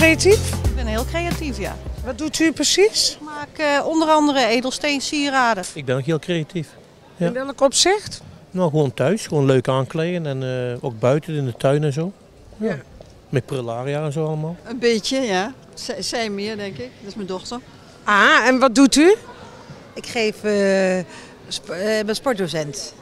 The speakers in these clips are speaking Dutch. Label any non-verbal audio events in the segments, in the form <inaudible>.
Creatief? Ik ben heel creatief, ja. Wat doet u precies? Ik maak eh, onder andere edelsteen sieraden. Ik ben ook heel creatief. Ja. In welk opzicht? Nou, gewoon thuis, gewoon leuk aankleden en eh, ook buiten in de tuin en zo. Ja. Ja. Met prularia en zo allemaal. Een beetje, ja. Z- zij meer, denk ik. Dat is mijn dochter. Ah, en wat doet u? Ik geef eh sp eh, ben sportdocent.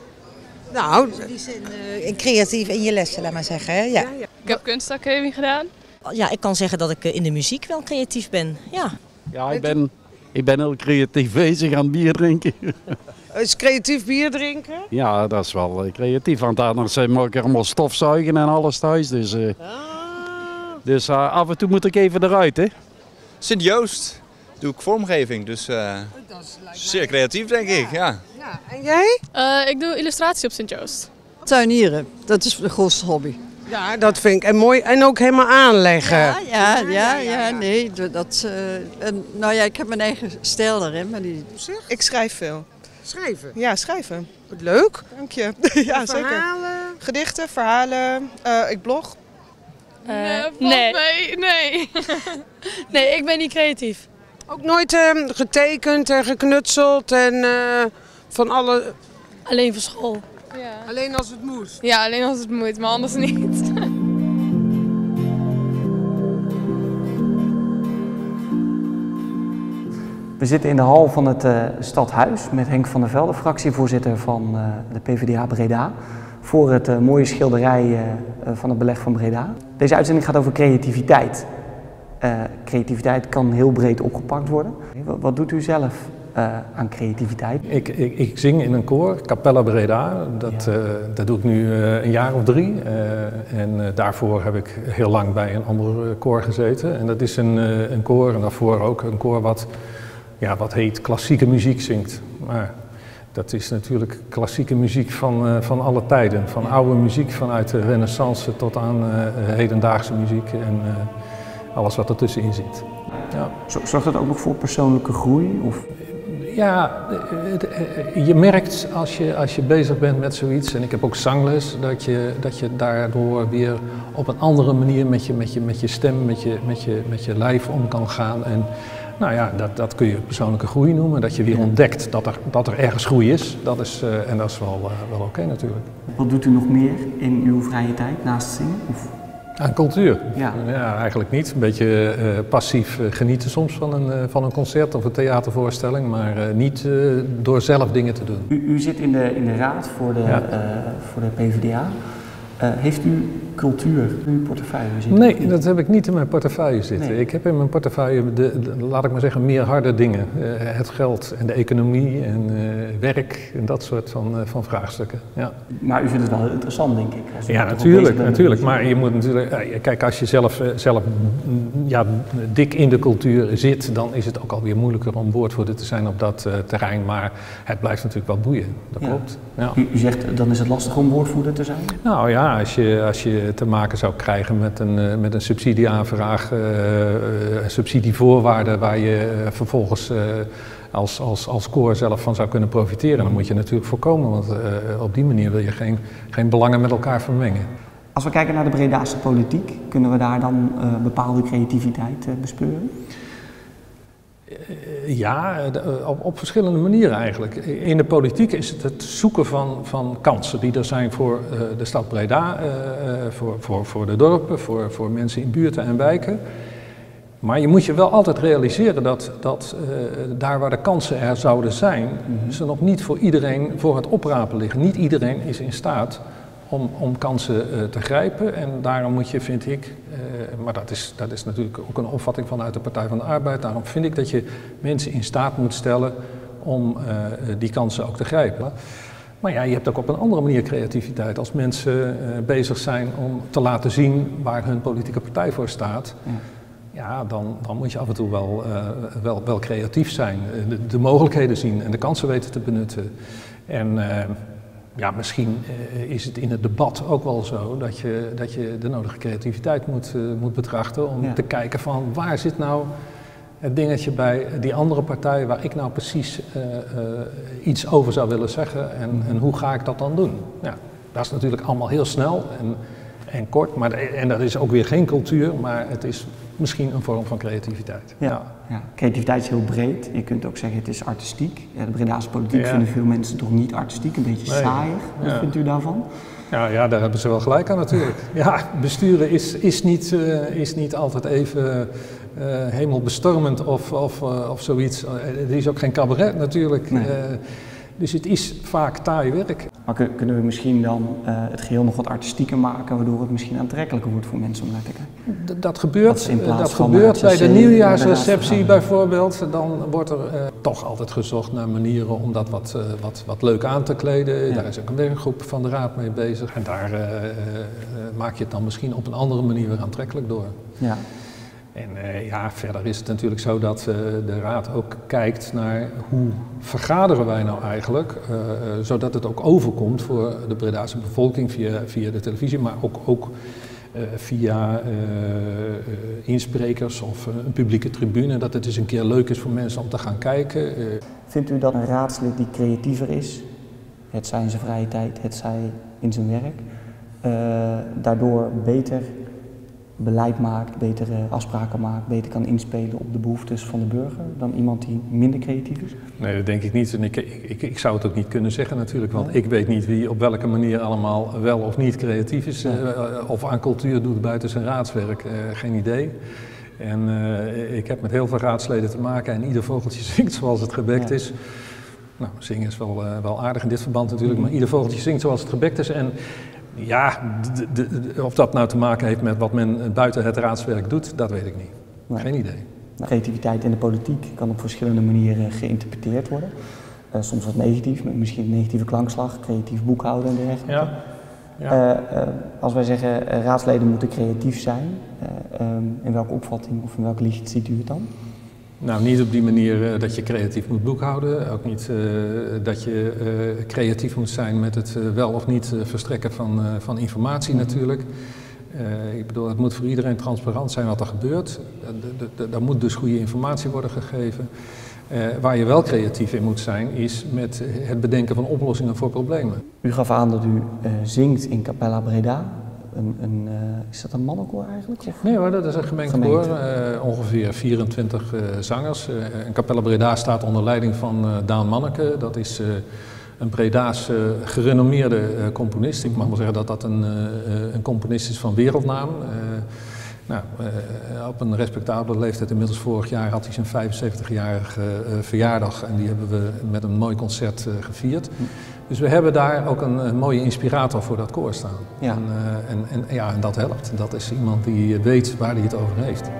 Nou, In die zin eh, creatief in je lessen, laat maar zeggen. Hè? Ja. Ik heb kunstacademie gedaan. Ja, ik kan zeggen dat ik eh, in de muziek wel creatief ben. Ja. Ja, ik ben, ik ben heel creatief bezig aan bier drinken. <laughs> is creatief bier drinken? Ja, dat is wel eh, creatief, want anders eh, moet ik allemaal stofzuigen en alles thuis. Dus, eh, dus eh, af en toe moet ik even eruit, hè. Sint-Joost doe ik vormgeving, dus eh, zeer creatief denk ik. Ja. Ja. En jij? Eh, ik doe illustratie op Sint-Joost. Tuinieren, dat is de grootste hobby. Ja, dat vind ik en mooi. En ook helemaal aanleggen. Ja, ja, ja, ja, nee. Dat, eh, en, nou ja, ik heb mijn eigen stijl daarin, maar die... Ik schrijf veel. Schrijven. Ja, schrijven. Wat leuk. Dank je. <laughs> ja, zeker. Verhalen. Gedichten, verhalen. eh, ik blog. nee, nee, nee. <laughs> nee, ik ben niet creatief. Ook nooit eh, getekend en geknutseld en eh, van alle... Alleen voor school. Ja. Alleen als het moest. ja, alleen als het moet, maar anders niet. We zitten in de hal van het eh, stadhuis met Henk van der Velde, fractievoorzitter van eh, de PvdA Breda. Voor het eh, mooie schilderij van het beleg van Breda. Deze uitzending gaat over creativiteit. Eh, creativiteit kan heel breed opgepakt worden. Wat, wat doet u zelf eh, aan creativiteit? Ik, ik, ik zing in een koor, Capella Breda. Dat, Ja. eh, dat doe ik nu eh, een jaar of drie. Eh, en eh, daarvoor heb ik heel lang bij een ander koor gezeten. En dat is een, eh, een koor, en daarvoor ook een koor wat, ja, wat heet klassieke muziek zingt. Maar dat is natuurlijk klassieke muziek van, eh, van alle tijden. Van oude muziek vanuit de renaissance tot aan eh, hedendaagse muziek en eh, alles wat ertussenin zit. Ja. Zo- Zorgt dat ook nog voor persoonlijke groei? Of Ja, eh, je merkt als je, als je bezig bent met zoiets, en ik heb ook zangles, dat je, dat je daardoor weer op een andere manier met je, met je, met je stem, met je, met, je, met je lijf om kan gaan. En nou ja, dat, dat kun je persoonlijke groei noemen. Dat je weer ontdekt dat er, dat er ergens groei is. Dat is eh, en dat is wel, eh, wel oké natuurlijk. wat doet u nog meer in uw vrije tijd naast zingen? Of, Aan cultuur? Ja. eigenlijk niet. Een beetje eh, passief eh, genieten soms van een, eh, van een concert of een theatervoorstelling, maar niet door zelf dingen te doen. u, u zit in de, in de raad voor de, Ja. voor de PvdA. Heeft u cultuur in uw portefeuille zitten? Nee, dat heb ik niet in mijn portefeuille zitten. Nee. Ik heb in mijn portefeuille, de, de- laat ik maar zeggen, meer harde dingen. Eh, het geld en de economie en eh, werk en dat soort van, eh, van vraagstukken. Ja, Maar u vindt het wel interessant, denk ik. als ja natuurlijk, natuurlijk. Maar je moet natuurlijk, kijk, als je zelf, zelf mm, ja, dik in de cultuur zit, dan is het ook alweer moeilijker om woordvoerder te zijn op dat terrein. Maar het blijft natuurlijk wel boeien, dat Ja. klopt. Ja. U, u zegt, dan is het lastig om woordvoerder te zijn? Nou ja, als je, als je te maken zou krijgen met een, eh, met een subsidieaanvraag, eh, eh, subsidievoorwaarden waar je eh, vervolgens eh, als, als, als koor zelf van zou kunnen profiteren, dan moet je natuurlijk voorkomen, want eh, op die manier wil je geen, geen belangen met elkaar vermengen. Als we kijken naar de Bredaanse politiek, kunnen we daar dan eh, bepaalde creativiteit eh, bespeuren? Eh, Ja, eh, eh, op, op verschillende manieren eigenlijk. In de politiek is het het zoeken van, van kansen die er zijn voor de stad Breda, voor, voor, voor de dorpen, voor, voor mensen in buurten en wijken. Maar je moet je wel altijd realiseren dat, dat daar waar de kansen er zouden zijn, ze nog niet voor iedereen voor het oprapen liggen. Niet iedereen is in staat om, om kansen eh, te grijpen. En daarom moet je, vind ik, eh, maar dat is, dat is natuurlijk ook een opvatting vanuit de Partij van de Arbeid, daarom vind ik dat je mensen in staat moet stellen om eh, die kansen ook te grijpen. Maar ja, je hebt ook op een andere manier creativiteit. Als mensen bezig zijn om te laten zien waar hun politieke partij voor staat, ja, dan, dan moet je af en toe wel, wel, wel creatief zijn. De, de mogelijkheden zien en de kansen weten te benutten. En ja, misschien eh, is het in het debat ook wel zo dat je, dat je de nodige creativiteit moet, eh, moet betrachten om Ja. te kijken van waar zit nou het dingetje bij die andere partij waar ik nou precies eh, iets over zou willen zeggen en, en hoe ga ik dat dan doen? Ja, dat is natuurlijk allemaal heel snel en, en kort, maar, en dat is ook weer geen cultuur, maar het is misschien een vorm van creativiteit. Ja. ja. creativiteit is heel breed. Je kunt ook zeggen het is artistiek. Ja, de Bredaanse politiek vinden veel mensen toch niet artistiek, een beetje Nee. saaier. Wat vindt u daarvan? Ja, ja, daar hebben ze wel gelijk aan natuurlijk. <laughs> Ja, besturen is, is, niet, eh, is niet altijd even eh, hemelbestormend of, of, of zoiets. Het is ook geen cabaret natuurlijk. Nee. Eh, dus het is vaak taai werk. Maar kun- kunnen we misschien dan eh, het geheel nog wat artistieker maken, waardoor het misschien aantrekkelijker wordt voor mensen om naar te kijken? D- Dat gebeurt, Dat eh, dat gebeurt naar bij de nieuwjaarsreceptie bijvoorbeeld. Dan wordt er eh, toch altijd gezocht naar manieren om dat wat, eh, wat, wat leuk aan te kleden. Daar is ook een werkgroep van de raad mee bezig. En daar eh, eh, eh, maak je het dan misschien op een andere manier weer aantrekkelijk door. Ja. En eh, ja, verder is het natuurlijk zo dat eh, de raad ook kijkt naar hoe vergaderen wij nou eigenlijk, eh, zodat het ook overkomt voor de Bredaanse bevolking via, via de televisie, maar ook, ook via insprekers of een publieke tribune, dat het eens een keer leuk is voor mensen om te gaan kijken. Vindt u dat een raadslid die creatiever is, het zij in zijn vrije tijd, het zij in zijn werk, daardoor beter beleid maakt, betere afspraken maakt, beter kan inspelen op de behoeftes van de burger dan iemand die minder creatief is? Nee, dat denk ik niet. En ik, ik, ik, zou het ook niet kunnen zeggen natuurlijk, want Nee. ik weet niet wie op welke manier allemaal wel of niet creatief is. eh, of aan cultuur doet buiten zijn raadswerk. eh, geen idee. En eh, ik heb met heel veel raadsleden te maken en ieder vogeltje <laughs> zingt zoals het gebekt Ja. is. Nou, zingen is wel, wel aardig in dit verband natuurlijk, maar ieder vogeltje zingt zoals het gebekt is. En ja, of dat nou te maken heeft met wat men buiten het raadswerk doet, dat weet ik niet. Nee. Geen idee. Creativiteit in de politiek kan op verschillende manieren geïnterpreteerd worden. Eh, soms wat negatief, met misschien een negatieve klankslag, creatief boekhouden en dergelijke. Ja. Ja. Eh, eh, als wij zeggen raadsleden moeten creatief zijn, eh, ehm, in welke opvatting of in welke licht ziet u het dan? Nou, niet op die manier eh, dat je creatief moet boekhouden. Ook niet eh, dat je eh, creatief moet zijn met het wel of niet verstrekken van, van informatie natuurlijk. Eh, ik bedoel, het moet voor iedereen transparant zijn wat er gebeurt. Daar moet dus goede informatie worden gegeven. Waar je wel creatief in moet zijn, is met het bedenken van oplossingen voor problemen. U gaf aan dat u zingt in Capella Breda. Een, een, eh, is dat een mannenkoor eigenlijk? Of? Nee hoor, dat is een gemengd koor. Eh, ongeveer 24 eh, zangers. En Capella Breda staat onder leiding van Daan Manneke. Dat is een Breda's gerenommeerde componist. Ik mag wel zeggen dat dat een, een componist is van wereldnaam. Nou, op een respectabele leeftijd, inmiddels vorig jaar, had hij zijn 75-jarige eh, verjaardag. En die hebben we met een mooi concert gevierd. Dus we hebben daar ook een, een mooie inspirator voor dat koor staan. Ja. En, eh, en, en, ja, en dat helpt. Dat is iemand die weet waar hij het over heeft.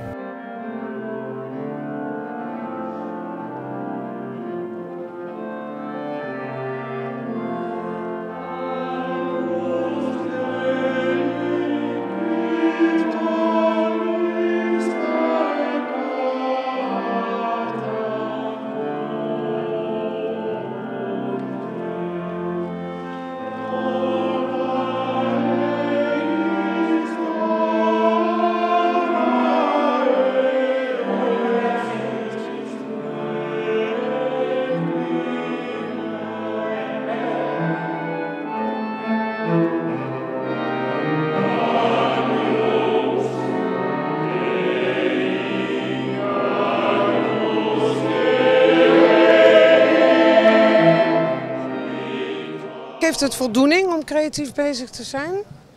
Geeft het voldoening om creatief bezig te zijn?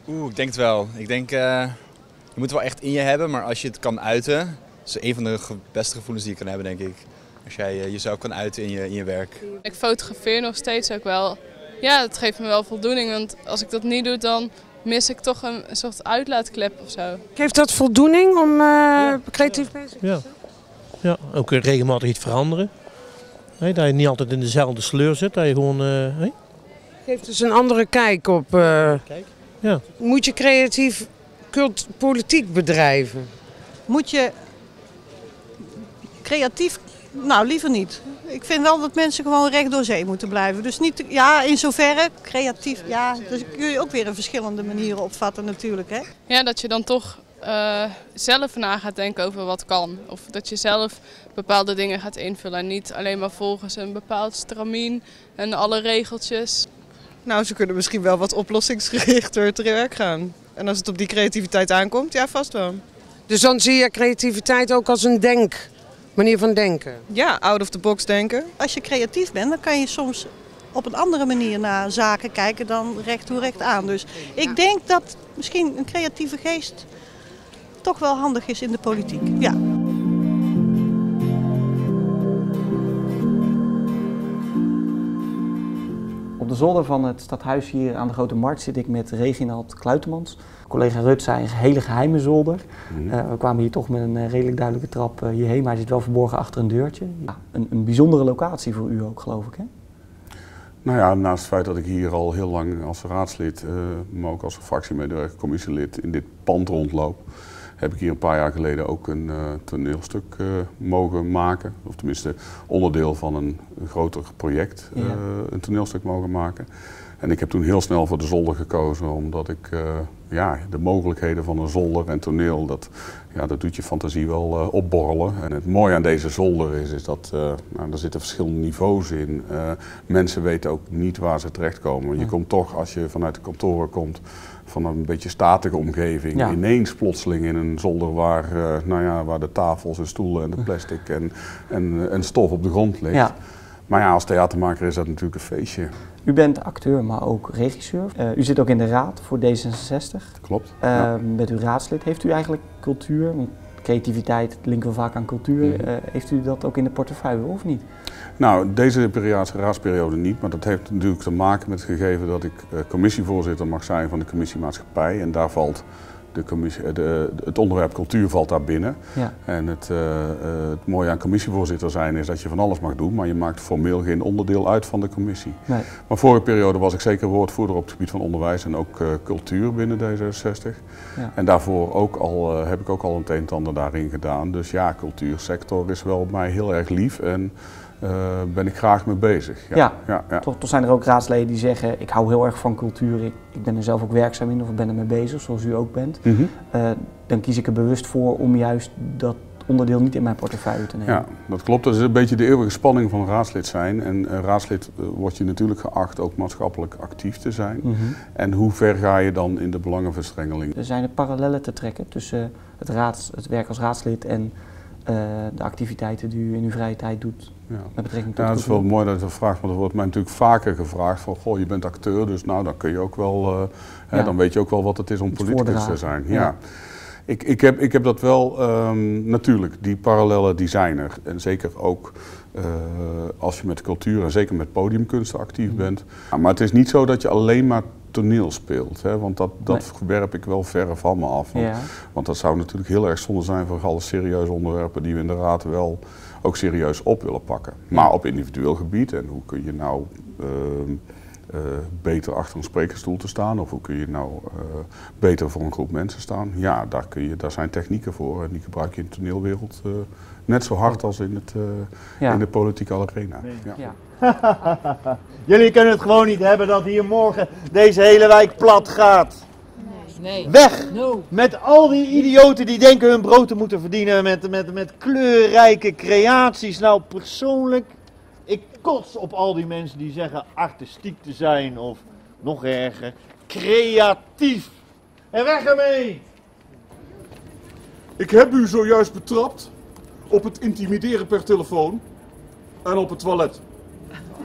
Oeh, ik denk het wel. Ik denk, eh, je moet het wel echt in je hebben, maar als je het kan uiten, dat is een van de ge- beste gevoelens die je kan hebben, denk ik. Als jij eh, jezelf kan uiten in je, in je werk. Ik fotografeer nog steeds ook wel. Ja, dat geeft me wel voldoening, want als ik dat niet doe, dan mis ik toch een, een soort uitlaatklep of zo. Geeft dat voldoening om eh, creatief bezig te zijn? Ja. ja, ook regelmatig iets veranderen. Hè, dat je niet altijd in dezelfde sleur zit, dat je gewoon... eh? Geeft dus een andere kijk op. eh, Ja. Moet je creatief cult politiek bedrijven? Moet je creatief, nou liever niet. Ik vind wel dat mensen gewoon recht door zee moeten blijven. Dus niet, ja, in zoverre creatief, ja, dus kun je ook weer in verschillende manieren opvatten natuurlijk. Hè? Ja, dat je dan toch eh, zelf na gaat denken over wat kan. Of dat je zelf bepaalde dingen gaat invullen en niet alleen maar volgens een bepaald stramien en alle regeltjes. Nou, ze kunnen misschien wel wat oplossingsgerichter te werk gaan. En als het op die creativiteit aankomt, ja, vast wel. Dus dan zie je creativiteit ook als een denk, manier van denken. Ja, out of the box denken. Als je creatief bent, dan kan je soms op een andere manier naar zaken kijken dan recht toe recht aan. Dus ik denk dat misschien een creatieve geest toch wel handig is in de politiek. Ja. De zolder van het stadhuis hier aan de Grote Markt zit ik met Reginald Kluitemans. Collega Rut zei een hele geheime zolder. Uh, we kwamen hier toch met een uh, redelijk duidelijke trap uh, hierheen, maar hij zit wel verborgen achter een deurtje. Ja, een, een, bijzondere locatie voor u ook, geloof ik, hè? Nou ja, naast het feit dat ik hier al heel lang als raadslid, maar ook als fractiemedewerker, commissielid in dit pand rondloop, heb ik hier een paar jaar geleden ook een uh, toneelstuk uh, mogen maken. Of tenminste onderdeel van een, een groter project, uh, een toneelstuk mogen maken. En ik heb toen heel snel voor de zolder gekozen, omdat ik ja, de mogelijkheden van een zolder en toneel, dat, ja, dat doet je fantasie wel opborrelen. En het mooie aan deze zolder is, is dat nou, er zitten verschillende niveaus in. mensen weten ook niet waar ze terechtkomen. Je komt toch, als je vanuit de kantoren komt, van een beetje statige omgeving ja. ineens plotseling in een zolder waar, uh, nou ja, waar de tafels en stoelen en de plastic en, en, en stof op de grond ligt. Ja. Maar ja, als theatermaker is dat natuurlijk een feestje. U bent acteur, maar ook regisseur. Uh, u zit ook in de raad voor D66. Klopt. Uh, ja. Bent u raadslid. Heeft u eigenlijk cultuur, creativiteit linken we vaak aan cultuur, mm -hmm. heeft u dat ook in de portefeuille of niet? Nou, deze raadsperiode niet, maar dat heeft natuurlijk te maken met het gegeven dat ik uh, commissievoorzitter mag zijn van de commissiemaatschappij. En daar valt de commissie, de, het onderwerp cultuur valt daar binnen. Ja. En het, uh, uh, het mooie aan commissievoorzitter zijn is dat je van alles mag doen, maar je maakt formeel geen onderdeel uit van de commissie. Nee. Maar vorige periode was ik zeker woordvoerder op het gebied van onderwijs en ook uh, cultuur binnen D66. Ja. En daarvoor ook al, heb ik ook al een een en ander daarin gedaan. Dus ja, cultuursector is wel mij heel erg lief. En, ben ik graag mee bezig. Ja, ja. Toch, toch, zijn er ook raadsleden die zeggen, ik hou heel erg van cultuur, ik, ik ben er zelf ook werkzaam in of ik ben er mee bezig, zoals u ook bent. Mm -hmm. uh, dan kies ik er bewust voor om juist dat onderdeel niet in mijn portefeuille te nemen. Ja, dat klopt. Dat is een beetje de eeuwige spanning van raadslid zijn. En uh, raadslid wordt je natuurlijk geacht ook maatschappelijk actief te zijn. Mm -hmm. En hoe ver ga je dan in de belangenverstrengeling? Er zijn er parallellen te trekken tussen het, raads, het werk als raadslid en uh, de activiteiten die u in uw vrije tijd doet ja. met betrekking tot Ja, dat is wel mooi dat je dat vraagt, want er wordt mij natuurlijk vaker gevraagd van, goh, je bent acteur, dus nou, dan kun je ook wel, uh, ja. hè, dan weet je ook wel wat het is om Iets politicus te zijn. Ja. ja. Ik, ik, heb, ik heb dat wel, um, natuurlijk, die parallellen die zijn er. En zeker ook uh, als je met cultuur en zeker met podiumkunsten actief mm. bent. Maar het is niet zo dat je alleen maar toneel speelt. Hè? Want dat, dat nee. werp ik wel verre van me af. Want, Ja. want dat zou natuurlijk heel erg zonde zijn voor alle serieuze onderwerpen die we in de raad wel ook serieus op willen pakken. Maar op individueel gebied en hoe kun je nou uh, uh, beter achter een sprekersstoel te staan of hoe kun je nou uh, beter voor een groep mensen staan. Ja, daar, kun je, daar zijn technieken voor en die gebruik je in de toneelwereld uh, net zo hard als in, het, ja. in de politieke arena. Nee. Ja. Ja. <laughs> Jullie kunnen het gewoon niet hebben dat hier morgen deze hele wijk plat gaat. Nee. Weg! No. Met al die idioten die denken hun brood te moeten verdienen met, met, met kleurrijke creaties. Nou, persoonlijk, ik kots op al die mensen die zeggen artistiek te zijn of nog erger, creatief. En weg ermee! Ik heb u zojuist betrapt op het intimideren per telefoon en op het toilet.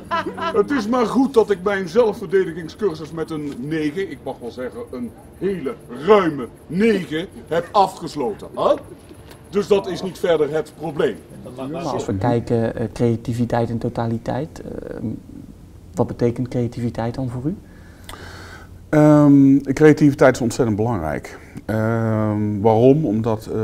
<laughs> Het is maar goed dat ik mijn zelfverdedigingscursus met een 9, ik mag wel zeggen een hele ruime 9, heb afgesloten. Hè? Dus dat is niet verder het probleem. Maar als we kijken, uh, creativiteit in totaliteit, uh, wat betekent creativiteit dan voor u? Um, creativiteit is ontzettend belangrijk. Um, waarom? Omdat uh,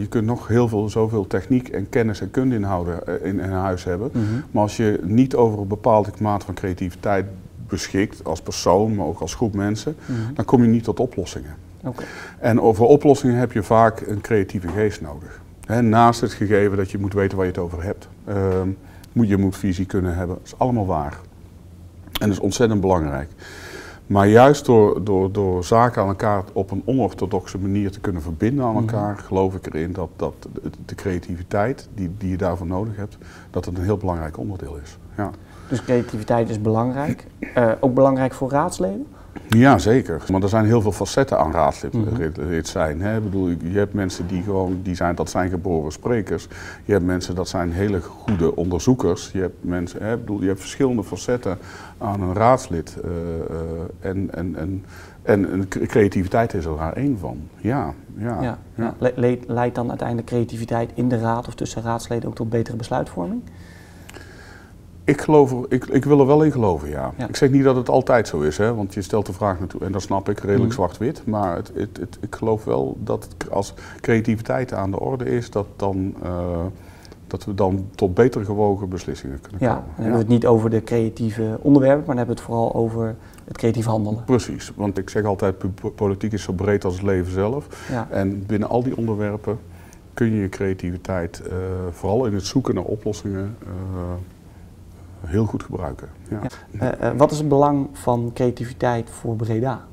je kunt nog heel veel, zoveel techniek en kennis en kunde inhouden, uh, in, in huis hebben. Mm -hmm. Maar als je niet over een bepaalde mate van creativiteit beschikt, als persoon, maar ook als groep mensen, mm -hmm. dan kom je niet tot oplossingen. Okay. En over oplossingen heb je vaak een creatieve geest nodig. He, naast het gegeven dat je moet weten waar je het over hebt, uh, moet je moet visie kunnen hebben. Dat is allemaal waar. En dat is ontzettend belangrijk. Maar juist door, door, door zaken aan elkaar op een onorthodoxe manier te kunnen verbinden aan elkaar, mm -hmm. geloof ik erin dat, dat de creativiteit die, die je daarvoor nodig hebt, dat het een heel belangrijk onderdeel is. Ja. Dus creativiteit is belangrijk. Uh, ook belangrijk voor raadsleden? Ja, zeker. Maar er zijn heel veel facetten aan raadslid zijn. Hè. Ik bedoel, je hebt mensen die gewoon, die zijn, dat zijn geboren sprekers. Je hebt mensen dat zijn hele goede onderzoekers. Je hebt mensen, hè, bedoel, je hebt verschillende facetten aan een raadslid. Uh, uh, en, en, en, en, creativiteit is er daar één van. Ja, ja. ja, ja. Leidt dan uiteindelijk creativiteit in de raad of tussen raadsleden ook tot betere besluitvorming? Ik, geloof er, ik, ik wil er wel in geloven, ja. Ik zeg niet dat het altijd zo is, hè, want je stelt de vraag natuurlijk, en dat snap ik, redelijk mm. zwart-wit. Maar het, het, het, ik geloof wel dat als creativiteit aan de orde is, dat, dan, uh, dat we dan tot beter gewogen beslissingen kunnen ja, komen. Dan hebben we het niet over de creatieve onderwerpen, maar dan hebben we het vooral over het creatief handelen. Precies, want ik zeg altijd, politiek is zo breed als het leven zelf. Ja. En binnen al die onderwerpen kun je je creativiteit, uh, vooral in het zoeken naar oplossingen, uh, heel goed gebruiken. Ja. Uh, wat is het belang van creativiteit voor Breda?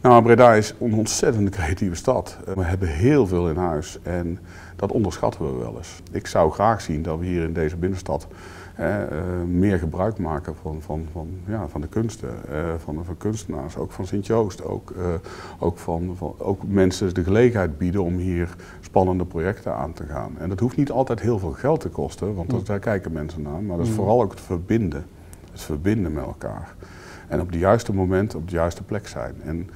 Nou, Breda is een ontzettend creatieve stad. We hebben heel veel in huis en dat onderschatten we wel eens. Ik zou graag zien dat we hier in deze binnenstad meer gebruik maken van, van, van, ja, van de kunsten, uh, van, van kunstenaars, ook van Sint-Joost. Ook, ook, van, van, ook mensen de gelegenheid bieden om hier spannende projecten aan te gaan. En dat hoeft niet altijd heel veel geld te kosten, want dat, daar kijken mensen naar. Maar dat is vooral ook het verbinden. Het verbinden met elkaar. En op de juiste moment op de juiste plek zijn. En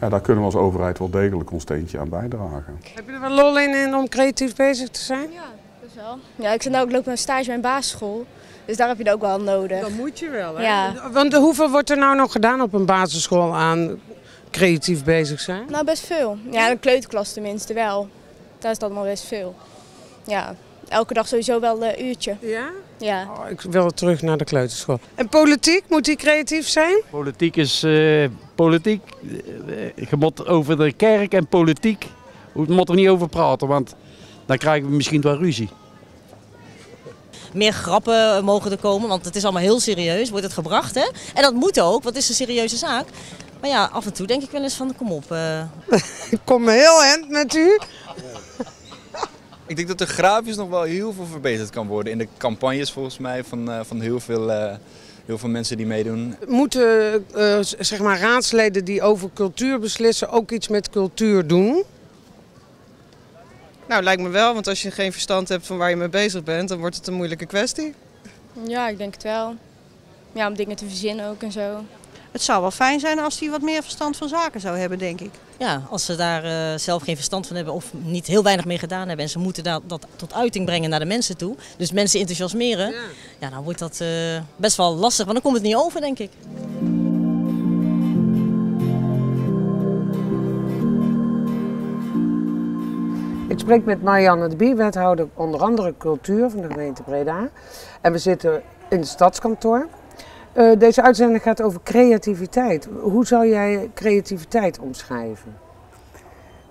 ja, daar kunnen we als overheid wel degelijk ons steentje aan bijdragen. Heb je er wel lol in om creatief bezig te zijn? Ja, wel. Ja, ik, zit nou, ik loop een stage bij een basisschool. Dus daar heb je het ook wel nodig. Dat moet je wel, hè? Ja. Want hoeveel wordt er nou nog gedaan op een basisschool aan creatief bezig zijn? Nou, best veel. Ja, een kleuterklas tenminste wel. Daar is dat nog best veel. Ja, elke dag sowieso wel een uurtje. Ja? Ja. Oh, ik wil terug naar de kleuterschool. En politiek, moet die creatief zijn? Politiek is uh, politiek. Uh, je moet over de kerk en politiek, je moet er niet over praten, want dan krijgen we misschien wel ruzie. Meer grappen mogen er komen, want het is allemaal heel serieus, wordt het gebracht. Hè? En dat moet ook, want het is een serieuze zaak. Maar ja, af en toe denk ik wel eens van, kom op. Uh... <laughs> ik kom heel eind met u. <laughs> Ik denk dat de grafisch nog wel heel veel verbeterd kan worden in de campagnes volgens mij van, uh, van heel, veel, uh, heel veel mensen die meedoen. Moeten uh, zeg maar raadsleden die over cultuur beslissen ook iets met cultuur doen? Nou, lijkt me wel, want als je geen verstand hebt van waar je mee bezig bent, dan wordt het een moeilijke kwestie. Ja, ik denk het wel. Ja, om dingen te verzinnen ook en zo. Het zou wel fijn zijn als hij wat meer verstand van zaken zou hebben, denk ik. Ja, als ze daar uh, zelf geen verstand van hebben of niet heel weinig mee gedaan hebben en ze moeten dat, dat tot uiting brengen naar de mensen toe, dus mensen enthousiasmeren, ja, ja dan wordt dat uh, best wel lastig, want dan komt het niet over, denk ik. Ik spreek met Marianne de Bie, wethouder onder andere cultuur van de gemeente Breda. En we zitten in het stadskantoor. Uh, deze uitzending gaat over creativiteit. Hoe zou jij creativiteit omschrijven?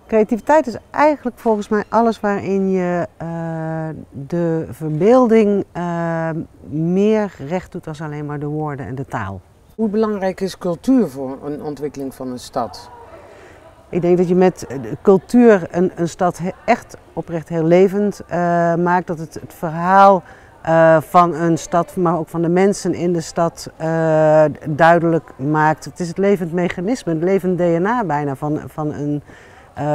Creativiteit is eigenlijk volgens mij alles waarin je uh, de verbeelding uh, meer recht doet dan alleen maar de woorden en de taal. Hoe belangrijk is cultuur voor een ontwikkeling van een stad? Ik denk dat je met cultuur een, een stad echt oprecht heel levend maakt. Dat het, het verhaal uh, van een stad, maar ook van de mensen in de stad duidelijk maakt. Het is het levend mechanisme, het levend DNA bijna van, van een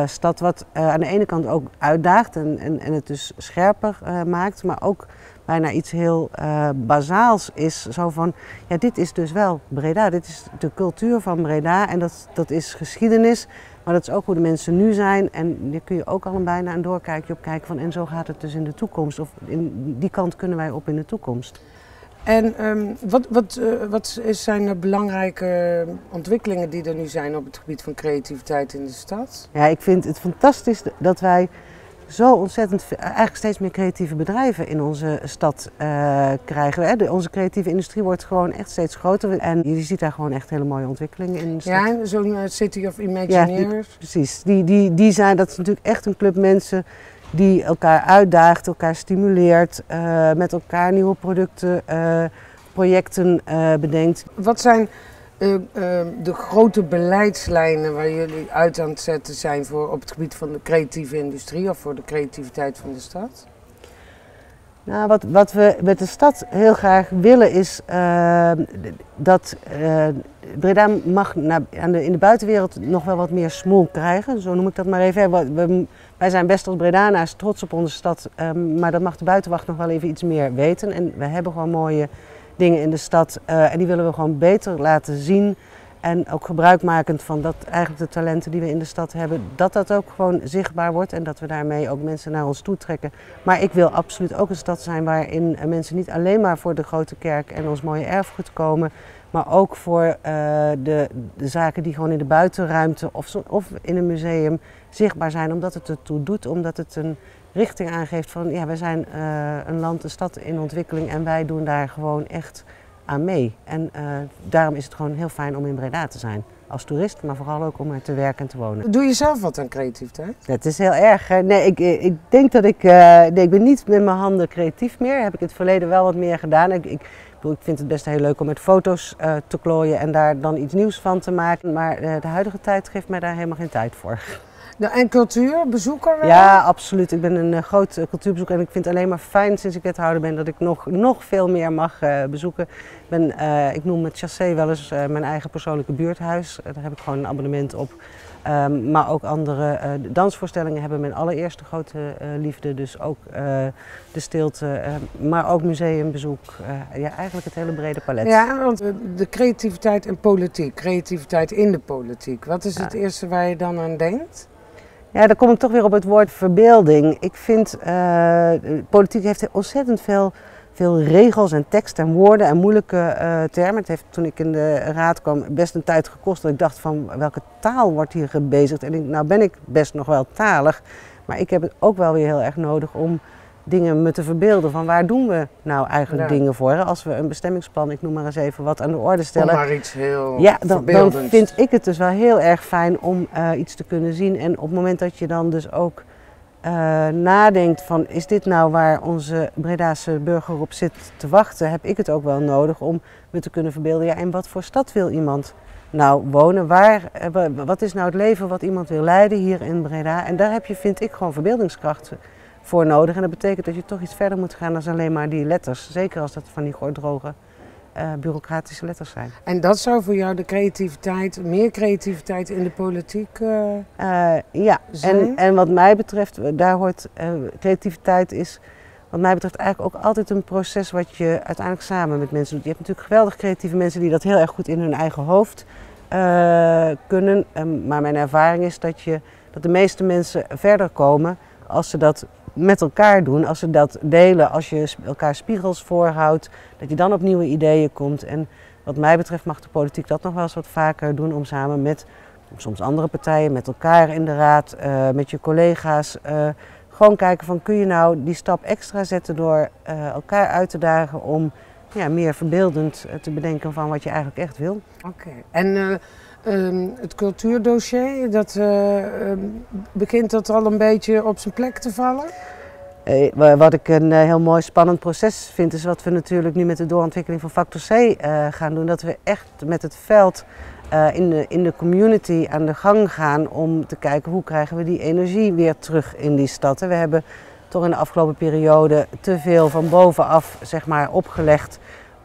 stad wat aan de ene kant ook uitdaagt en, en, en het dus scherper maakt, maar ook bijna iets heel bazaals is. Zo van, ja dit is dus wel Breda, dit is de cultuur van Breda en dat, dat is geschiedenis. Maar dat is ook hoe de mensen nu zijn. En daar kun je ook al een bijna een doorkijkje op kijken van en zo gaat het dus in de toekomst. Of in die kant kunnen wij op in de toekomst. En um, wat, wat, uh, wat zijn de belangrijke ontwikkelingen die er nu zijn op het gebied van creativiteit in de stad? Ja, ik vind het fantastisch dat wij zo ontzettend, eigenlijk steeds meer creatieve bedrijven in onze stad uh, krijgen. De, onze creatieve industrie wordt gewoon echt steeds groter en je ziet daar gewoon echt hele mooie ontwikkelingen in de stad. Ja, zo'n uh, City of Imagineers. Ja, precies. Die, die, die zijn, dat is natuurlijk echt een club mensen die elkaar uitdaagt, elkaar stimuleert, uh, met elkaar nieuwe producten, projecten bedenkt. Wat zijn uh, uh, de grote beleidslijnen waar jullie uit aan het zetten zijn voor op het gebied van de creatieve industrie of voor de creativiteit van de stad? Nou, wat, wat we met de stad heel graag willen is uh, dat uh, Breda mag naar, aan in de buitenwereld nog wel wat meer smoel krijgen. Zo noem ik dat maar even. We, wij zijn best als Bredana's trots op onze stad, uh, maar dat mag de buitenwacht nog wel even iets meer weten. En we hebben gewoon mooie dingen in de stad eh, en die willen we gewoon beter laten zien. En ook gebruikmakend van dat eigenlijk de talenten die we in de stad hebben, dat dat ook gewoon zichtbaar wordt en dat we daarmee ook mensen naar ons toe trekken. Maar ik wil absoluut ook een stad zijn waarin mensen niet alleen maar voor de grote kerk en ons mooie erfgoed komen, maar ook voor uh, de, de, zaken die gewoon in de buitenruimte of, of in een museum zichtbaar zijn, omdat het ertoe doet, omdat het een richting aangeeft van ja, we zijn uh, een land, een stad in ontwikkeling en wij doen daar gewoon echt aan mee. En uh, daarom is het gewoon heel fijn om in Breda te zijn. Als toerist, maar vooral ook om er te werken en te wonen. Doe je zelf wat aan creativiteit? Het is heel erg. Hè? Nee, ik, ik denk dat ik. Uh, nee, ik ben niet met mijn handen creatief meer. Heb ik in het verleden wel wat meer gedaan. Ik, ik, ik vind het best heel leuk om met foto's uh, te klooien en daar dan iets nieuws van te maken. Maar de huidige tijd geeft mij daar helemaal geen tijd voor. Nou, en cultuur, bezoeker? Ja, absoluut. Ik ben een uh, groot uh, cultuurbezoeker en ik vind het alleen maar fijn sinds ik wethouder ben dat ik nog, nog veel meer mag uh, bezoeken. Ik, ben, ik noem het Chassé wel eens mijn eigen persoonlijke buurthuis. daar heb ik gewoon een abonnement op. Um, maar ook andere dansvoorstellingen hebben mijn allereerste grote liefde. Dus ook de stilte, maar ook museumbezoek. ja, eigenlijk het hele brede palet. Ja, want de creativiteit en politiek, creativiteit in de politiek. Wat is het eerste waar je dan aan denkt? Ja, dan kom ik toch weer op het woord verbeelding. Ik vind, uh, politiek heeft ontzettend veel, veel regels en tekst en woorden en moeilijke uh, termen. Het heeft toen ik in de raad kwam best een tijd gekost dat ik dacht van welke taal wordt hier gebezigd. En ik, nou ben ik best nog wel talig, maar ik heb het ook wel weer heel erg nodig om dingen me te verbeelden van waar doen we nou eigenlijk ja. dingen voor. Als we een bestemmingsplan, ik noem maar eens even wat aan de orde stellen. Om maar iets heel Ja, dan, dan vind ik het dus wel heel erg fijn om uh, iets te kunnen zien. En op het moment dat je dan dus ook uh, nadenkt van is dit nou waar onze Bredaanse burger op zit te wachten, heb ik het ook wel nodig om me te kunnen verbeelden. Ja, in wat voor stad wil iemand nou wonen? Waar, uh, wat is nou het leven wat iemand wil leiden hier in Breda? En daar heb je, vind ik, gewoon verbeeldingskrachten voor nodig. En dat betekent dat je toch iets verder moet gaan dan alleen maar die letters. Zeker als dat van die droge uh, bureaucratische letters zijn. En dat zou voor jou de creativiteit, meer creativiteit in de politiek uh, uh, Ja, en, en wat mij betreft, daar hoort creativiteit is wat mij betreft eigenlijk ook altijd een proces wat je uiteindelijk samen met mensen doet. Je hebt natuurlijk geweldig creatieve mensen die dat heel erg goed in hun eigen hoofd kunnen. Um, maar mijn ervaring is dat, je, dat de meeste mensen verder komen als ze dat met elkaar doen, als ze dat delen, als je elkaar spiegels voorhoudt, dat je dan op nieuwe ideeën komt. En wat mij betreft mag de politiek dat nog wel eens wat vaker doen om samen met soms andere partijen, met elkaar in de raad, uh, met je collega's, uh, gewoon kijken van kun je nou die stap extra zetten door uh, elkaar uit te dagen om ja, meer verbeeldend te bedenken van wat je eigenlijk echt wil. Oké, en Um, het cultuurdossier, dat, uh, um, begint dat al een beetje op zijn plek te vallen? Uh, wat ik een uh, heel mooi spannend proces vind, is wat we natuurlijk nu met de doorontwikkeling van Factor C gaan doen. Dat we echt met het veld in, de, in de community aan de gang gaan om te kijken hoe krijgen we die energie weer terug in die stad. We hebben toch in de afgelopen periode te veel van bovenaf zeg maar, opgelegd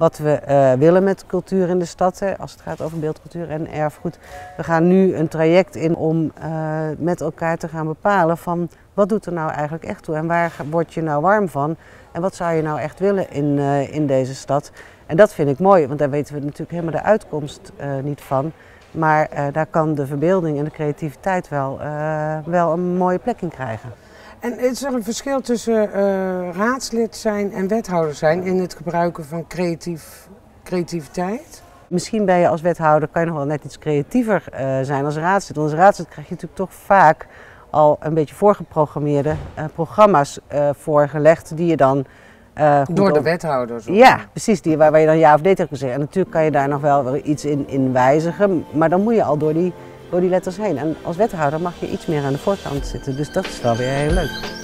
wat we uh, willen met cultuur in de stad, hè, als het gaat over beeldcultuur en erfgoed. We gaan nu een traject in om uh, met elkaar te gaan bepalen van wat doet er nou eigenlijk echt toe en waar word je nou warm van en wat zou je nou echt willen in, uh, in deze stad. En dat vind ik mooi, want daar weten we natuurlijk helemaal de uitkomst niet van. Maar daar kan de verbeelding en de creativiteit wel, wel een mooie plek in krijgen. En is er een verschil tussen uh, raadslid zijn en wethouder zijn in het gebruiken van creatief, creativiteit? Misschien ben je als wethouder kan je nog wel net iets creatiever uh, zijn als raadslid. Want als raadslid krijg je natuurlijk toch vaak al een beetje voorgeprogrammeerde uh, programma's voorgelegd die je dan Door de wethouders? Ja, precies. Die, waar, waar, je dan ja of nee tegen zeggen. En natuurlijk kan je daar nog wel iets in, in wijzigen. Maar dan moet je al door die door die letters heen. En als wethouder mag je iets meer aan de voorkant zitten. Dus dat is wel weer heel leuk.